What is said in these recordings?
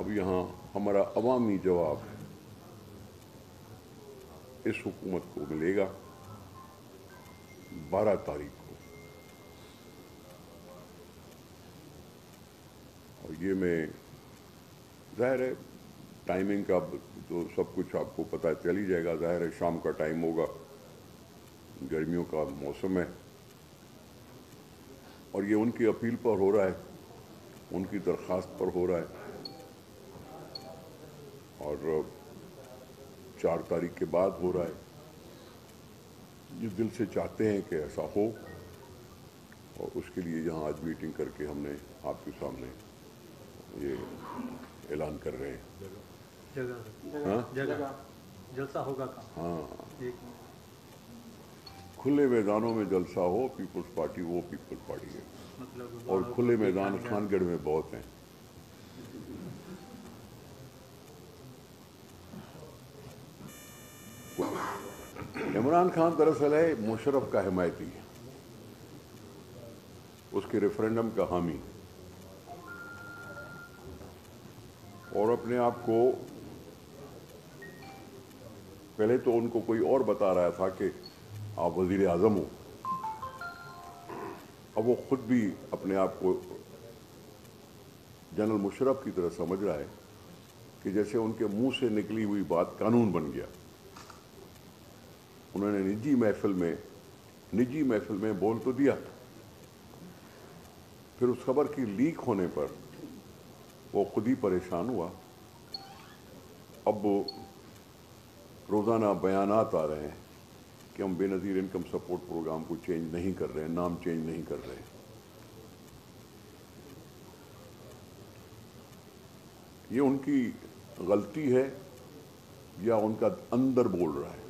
اب یہاں ہمارا عوامی جواب اس حکومت کو ملے گا بارہ تاریخ کو۔ اور یہ میں ظاہر ہے ٹائمنگ کا تو سب کچھ آپ کو پتہ چل ہی جائے گا۔ ظاہر ہے شام کا ٹائم ہوگا۔ گرمیوں کا موسم ہے۔ اور یہ ان کی اپیل پر ہو رہا ہے۔ ان کی درخواست پر ہو رہا ہے۔ اور چار تاریخ کے بعد ہو رہا ہے۔ یہ دل سے چاہتے ہیں کہ ایسا ہو اور اس کے لیے یہاں آج میٹنگ کر کے ہم نے آپ کے سامنے یہ اعلان کر رہے ہیں۔ جگہ ہاں؟ جلسہ ہوگا ہاں۔ کھلے میدانوں میں جلسہ ہو پیپلز پارٹی وہ پیپلز پارٹی ہے۔ مطلب اور کھلے میدان خان گڑھ میں بہت ہیں۔ عمران خان دراصل ہے، مشرف کا حمایتی اس کے ریفرینڈم کا حامی۔ اور اپنے آپ کو پہلے تو ان کو کوئی اور بتا رہا تھا کہ آپ وزیر اعظم ہو اب وہ خود بھی اپنے آپ کو جنرل مشرف کی طرح سمجھ رہا ہے کہ جیسے ان کے منہ سے نکلی ہوئی بات قانون بن گیا۔ انہوں نے نجی محفل میں نجی محفل میں بول تو دیا۔ پھر اس خبر کی لیک ہونے پر وہ خود ہی پریشان ہوا۔ اب وہ روزانہ بیانات آ رہے ہیں کہ ہم Benazir income support programme کو چینج نہیں کر رہے ہیں، نام چینج نہیں کر رہے ہیں۔ یہ ان کی غلطی ہے یا ان کا اندر بول رہا ہے؟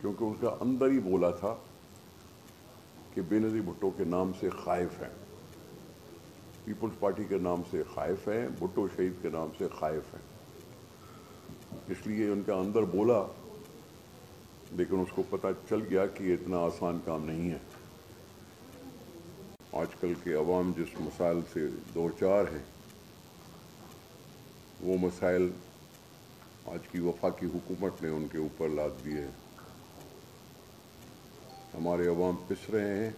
کیونکہ ان کا اندر ہی بولا تھا کہ بے نظیر بھٹو کے نام سے خائف ہیں۔ پیپلز پارٹی کے نام سے خائف ہیں، بھٹو شہید کے نام سے خائف ہیں۔ اس لیے ان کا اندر بولا، لیکن اس کو پتہ چل گیا کہ یہ اتنا آسان کام نہیں ہے۔ آج کل کے عوام جس مسائل سے دو چار ہیں، وہ مسائل آج کی وفاقی حکومت نے ان کے اوپر لاد دیے ہیں۔ ہمارے عوام پس رہے ہیں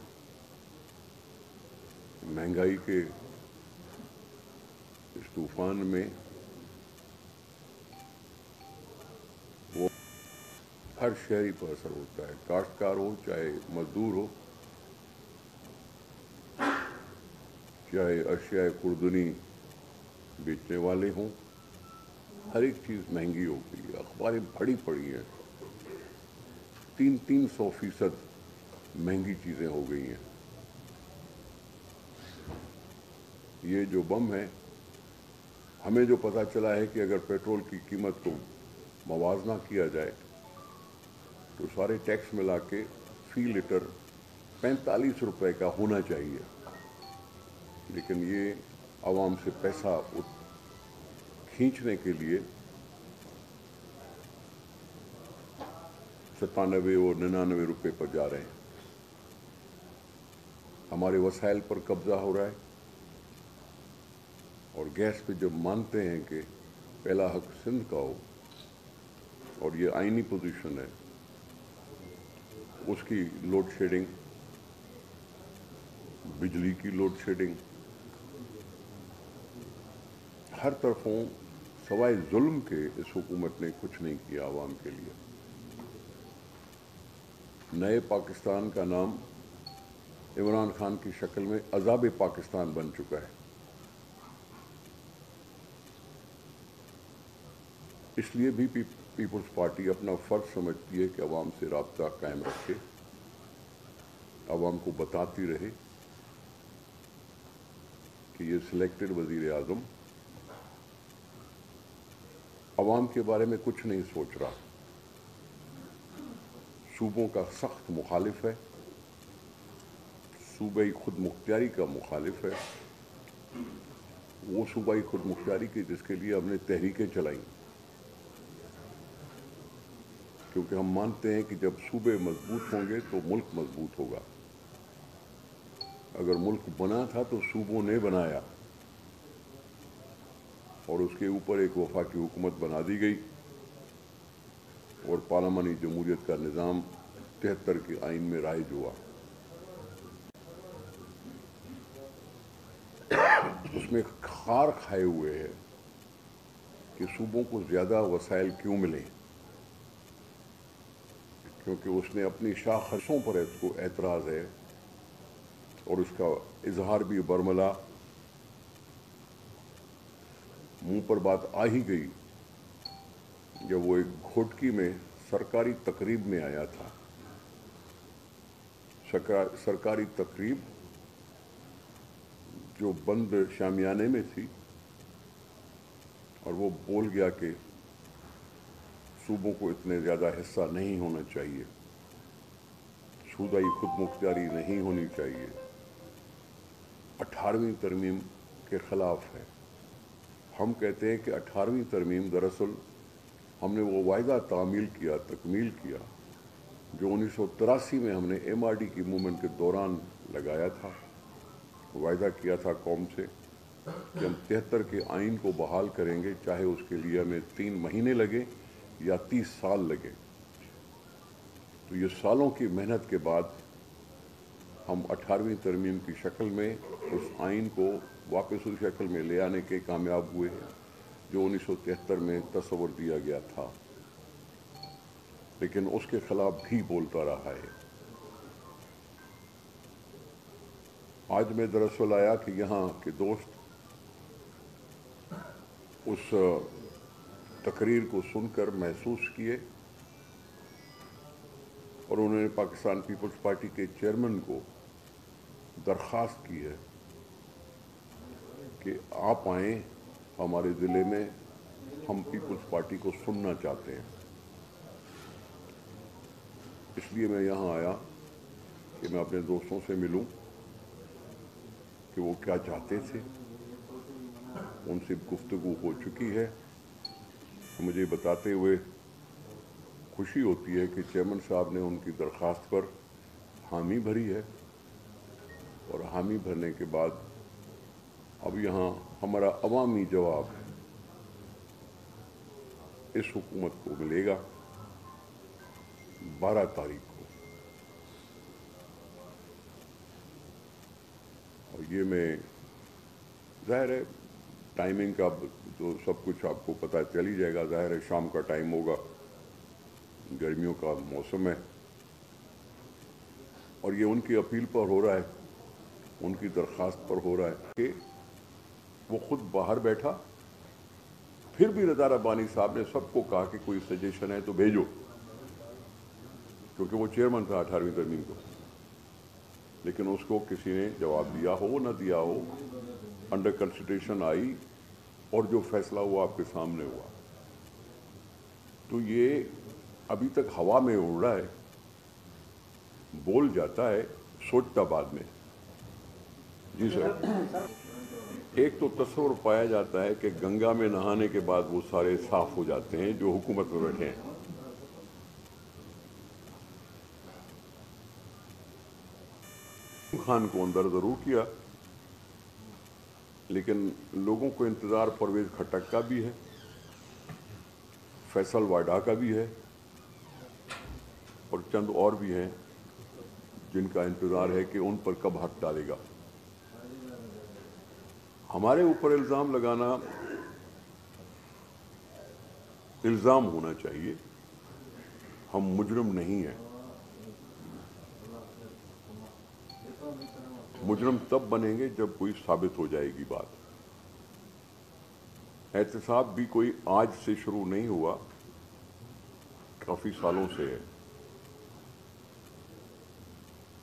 مہنگائی کے اس طوفان میں وہ ہر شہری پر اثر ہوتا ہے کاشتکار ہو چاہے مزدور ہو چاہے اشیاء خوردنی بیچنے والے ہوں ہر ایک چیز مہنگی ہو گئی ہے اخباریں بڑی پڑی ہیں تین تین سو فیصد مہنگی چیزیں ہو گئی ہیں۔ یہ جو بم ہے، ہمیں جو پتہ چلا ہے کہ اگر پیٹرول کی قیمت کو موازنہ کیا جائے، تو سارے ٹیکس ملا کے فی لیٹر پینتالیس روپے کا ہونا چاہیے۔ لیکن یہ عوام سے پیسہ کھینچنے کے لیے ستانوے اور ننانوے روپے پر جا رہے ہیں۔ ہمارے وسائل پر قبضہ ہو رہا ہے۔ اور گیس پہ جب مانتے ہیں کہ پہلا حق سندھ کا ہو اور یہ آئینی پوزیشن ہے، اس کی لوڈ شیڈنگ، بجلی کی لوڈ شیڈنگ، ہر طرفوں سوائے ظلم کے اس حکومت نے کچھ نہیں کیا عوام کے لیے۔ نئے پاکستان کا نام عمران خان کی شکل میں عذاب پاکستان بن چکا ہے۔ اس لیے بھی پیپلز پارٹی اپنا فرض سمجھتی ہے کہ عوام سے رابطہ قائم رکھے، عوام کو بتاتی رہے کہ یہ سلیکٹڈ وزیر اعظم عوام کے بارے میں کچھ نہیں سوچ رہا۔ صوبوں کا سخت مخالف ہے۔ صوبائی خود مختاری کا مخالف ہے۔ وہ صوبائی خود مختاری کی جس کے لیے ہم نے تحریکیں چلائیں۔ کیونکہ ہم مانتے ہیں کہ جب صوبے مضبوط ہوں گے تو ملک مضبوط ہوگا۔ اگر ملک بنا تھا تو صوبوں نے بنایا۔ اور اس کے اوپر ایک وفاقی حکومت بنا دی گئی۔ اور پارلیمانی جمہوریت کا نظام تہتر کے آئین میں رائج ہوا۔ اس میں خار کھائے ہوئے ہے کہ صوبوں کو زیادہ وسائل کیوں ملیں کیونکہ اس نے اپنی شاخصوں پر اس کو اعتراض ہے اور اس کا اظہار بھی برملا۔ منہ پر بات آ ہی گئی جب وہ ایک گھوٹکی میں سرکاری تقریب میں آیا تھا۔ سرکاری تقریب جو بند شامیانے میں تھی اور وہ بول گیا کہ صوبوں کو اتنے زیادہ حصہ نہیں ہونا چاہیے، سودائی خود مختاری نہیں ہونی چاہیے۔ اٹھارہویں ترمیم کے خلاف ہے۔ ہم کہتے ہیں کہ اٹھارہویں ترمیم دراصل ہم نے وہ وعدہ تعمیل کیا، تکمیل کیا، جو انیس سو تراسی میں ہم نے ایم آر ڈی کی موومنٹ کے دوران لگایا تھا۔ وعدہ کیا تھا قوم سے کہ ہم تہتر کے آئین کو بحال کریں گے، چاہے اس کے لیے ہمیں تین مہینے لگے یا تیس سال لگے۔ تو یہ سالوں کی محنت کے بعد ہم اٹھارہویں ترمیم کی شکل میں اس آئین کو واپس اس شکل میں لے آنے کے کامیاب ہوئے ہیں، جو انیس سو تہتر میں تصور دیا گیا تھا۔ لیکن اس کے خلاف بھی بولتا رہا ہے۔ آج میں دراصل آیا کہ یہاں کے دوست اس تقریر کو سن کر محسوس کیے اور انہوں نے پاکستان پیپلز پارٹی کے چیئرمین کو درخواست کی ہے کہ آپ آئیں، ہمارے ضلع میں ہم پیپلز پارٹی کو سننا چاہتے ہیں۔ اس لیے میں یہاں آیا کہ میں اپنے دوستوں سے ملوں۔ کہ وہ کیا چاہتے تھے؟ ان سے گفتگو ہو چکی ہے۔ مجھے بتاتے ہوئے خوشی ہوتی ہے کہ چیئرمین صاحب نے ان کی درخواست پر حامی بھری ہے۔ اور حامی بھرنے کے بعد اب یہاں ہمارا عوامی جواب اس حکومت کو ملے گا۔ بارہ تاریخ کو اور یہ میں ظاہر ہے ٹائمنگ کا تو سب کچھ آپ کو پتہ چل ہی جائے گا۔ ظاہر ہے شام کا ٹائم ہوگا، گرمیوں کا موسم ہے۔ اور یہ ان کی اپیل پر ہو رہا ہے، ان کی درخواست پر ہو رہا ہے کہ وہ خود باہر بیٹھا، پھر بھی رضا ربانی صاحب نے سب کو کہا کہ کوئی سجیشن ہے تو بھیجو، کیونکہ وہ چیئرمین تھا اٹھارہویں ترمیم کو۔ لیکن اس کو کسی نے جواب دیا ہو، نہ دیا ہو انڈر کنسیڈریشن آئی اور جو فیصلہ ہوا آپ کے سامنے ہوا۔ تو یہ ابھی تک ہوا میں اڑ رہا ہے، بول جاتا ہے، سوچتا بعد میں۔ جی سر۔ ایک تو تصور پایا جاتا ہے کہ گنگا میں نہانے کے بعد وہ سارے صاف ہو جاتے ہیں، جو حکومت میں بیٹھے ہیں۔ خان کو اندر ضرور کیا، لیکن لوگوں کو انتظار پرویز کھٹک کا بھی ہے، فیصل واڈا کا بھی ہے، اور چند اور بھی ہیں جن کا انتظار ہے کہ ان پر کب حق ڈالے گا۔ ہمارے اوپر الزام لگانا الزام ہونا چاہیے۔ ہم مجرم نہیں ہیں۔ مجرم تب بنیں گے جب کوئی ثابت ہو جائے گی بات۔ احتساب بھی کوئی آج سے شروع نہیں ہوا، کافی سالوں سے ہے۔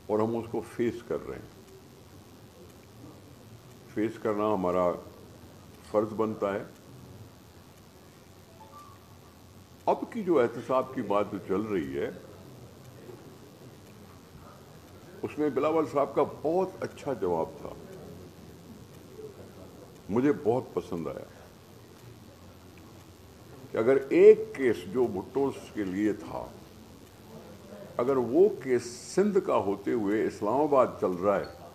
اور ہم اس کو فیس کر رہے ہیں۔ فیس کرنا ہمارا فرض بنتا ہے۔ اب کی جو احتساب کی بات جو چل رہی ہے اس میں بلاول صاحب کا بہت اچھا جواب تھا۔ مجھے بہت پسند آیا کہ اگر ایک کیس جو بھٹو کے لیے تھا، اگر وہ کیس سندھ کا ہوتے ہوئے اسلام آباد چل رہا ہے،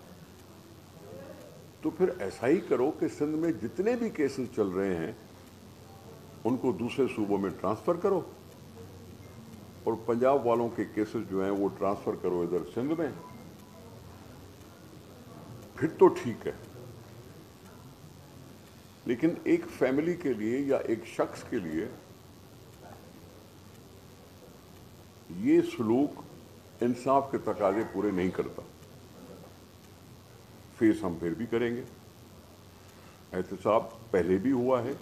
تو پھر ایسا ہی کرو کہ سندھ میں جتنے بھی کیسز چل رہے ہیں، ان کو دوسرے صوبوں میں ٹرانسفر کرو۔ اور پنجاب والوں کے کیسز جو ہیں، وہ ٹرانسفر کرو ادھر سندھ میں۔ پھر تو ٹھیک ہے۔ لیکن ایک فیملی کے لیے یا ایک شخص کے لیے یہ سلوک انصاف کے تقاضے پورے نہیں کرتا۔ فیس ہم پھر بھی کریں گے۔ احتساب پہلے بھی ہوا ہے۔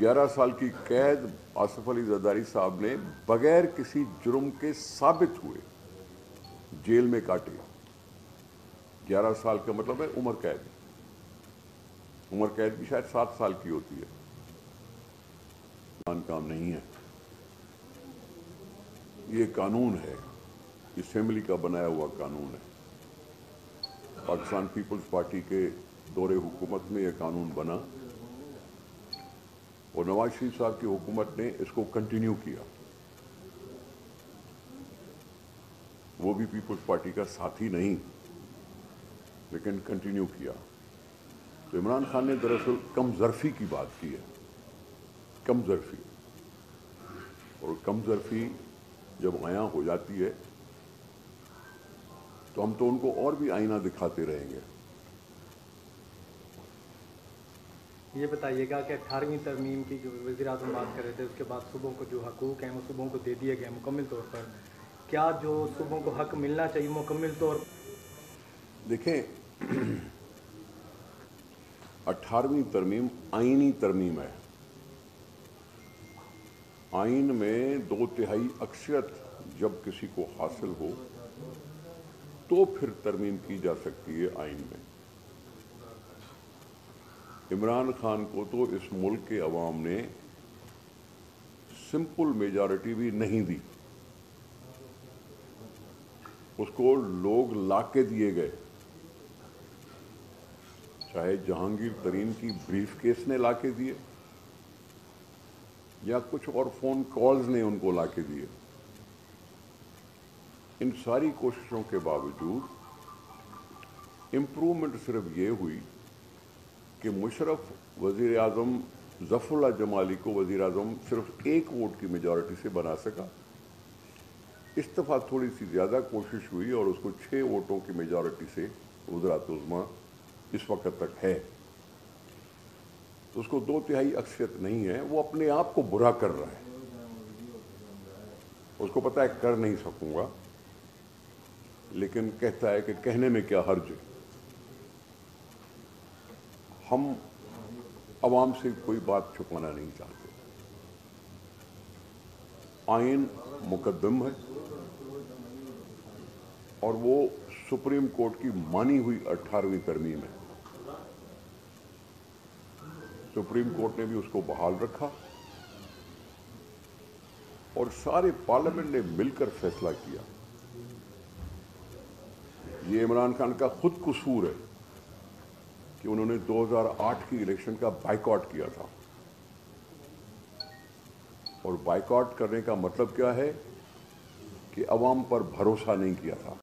گیارہ سال کی قید آصف علی زرداری صاحب نے بغیر کسی جرم کے ثابت ہوئے جیل میں کاٹے۔ گیارہ سال کا مطلب ہے عمر قید۔ عمر قید بھی شاید سات سال کی ہوتی ہے۔ کام نہیں ہے۔ یہ قانون ہے۔ اسمبلی کا بنایا ہوا قانون ہے۔ پاکستان پیپلز پارٹی کے دور حکومت میں یہ قانون بنا۔ اور نواز شریف صاحب کی حکومت نے اس کو کنٹینیو کیا۔ وہ بھی پیپلز پارٹی کا ساتھی نہیں۔ لیکن کنٹینیو کیا۔ تو عمران خان نے دراصل کم ظرفی کی بات کی ہے۔ کم ظرفی۔ اور کم ظرفی جب عیاں ہو جاتی ہے، تو ہم تو ان کو اور بھی آئینہ دکھاتے رہیں گے۔ یہ بتائیے گا کہ اٹھارہویں ترمیم کی جو وزیر اعظم بات کر رہے تھے، اس کے بعد صوبوں کو جو حقوق ہیں، وہ صوبوں کو دے دیے گئے مکمل طور پر۔ کیا جو صوبوں کو حق ملنا چاہیے مکمل طور پر دیکھیں اٹھارہویں ترمیم آئینی ترمیم ہے۔ آئین میں دو تہائی اکثریت جب کسی کو حاصل ہو، تو پھر ترمیم کی جا سکتی ہے آئین میں۔ عمران خان کو تو اس ملک کے عوام نے سمپل میجارٹی بھی نہیں دی۔ اس کو لوگ لا کے دیے گئے۔ چاہے جہانگیر ترین کی بریف کیس نے لا کے دیے، یا کچھ اور فون کالز نے ان کو لا کے دیے۔ ان ساری کوششوں کے باوجود امپرومنٹ صرف یہ ہوئی کہ مشرف وزیر اعظم ظفر اللہ جمالی کو وزیر اعظم صرف ایک ووٹ کی میجورٹی سے بنا سکا۔ اس دفعہ تھوڑی سی زیادہ کوشش ہوئی اور اس کو چھ ووٹوں کی میجورٹی سے وزرات عظما اس وقت تک ہے۔ اس کو دو تہائی اکثریت نہیں ہے، وہ اپنے آپ کو برا کر رہا ہے۔ اس کو پتا ہے کر نہیں سکوں گا، لیکن کہتا ہے کہ کہنے میں کیا حرج ہے۔ ہم عوام سے کوئی بات چھپانا نہیں چاہتے۔ آئین مقدم ہے اور وہ سپریم کورٹ کی مانی ہوئی اٹھارہویں ترمیم ہے۔ سپریم کورٹ نے بھی اس کو بحال رکھا اور سارے پارلیمنٹ نے مل کر فیصلہ کیا۔ یہ عمران خان کا خود قصور ہے کہ انہوں نے دو ہزار آٹھ کی الیکشن کا بائیکاٹ کیا تھا۔ اور بائیکاٹ کرنے کا مطلب کیا ہے کہ عوام پر بھروسہ نہیں کیا تھا۔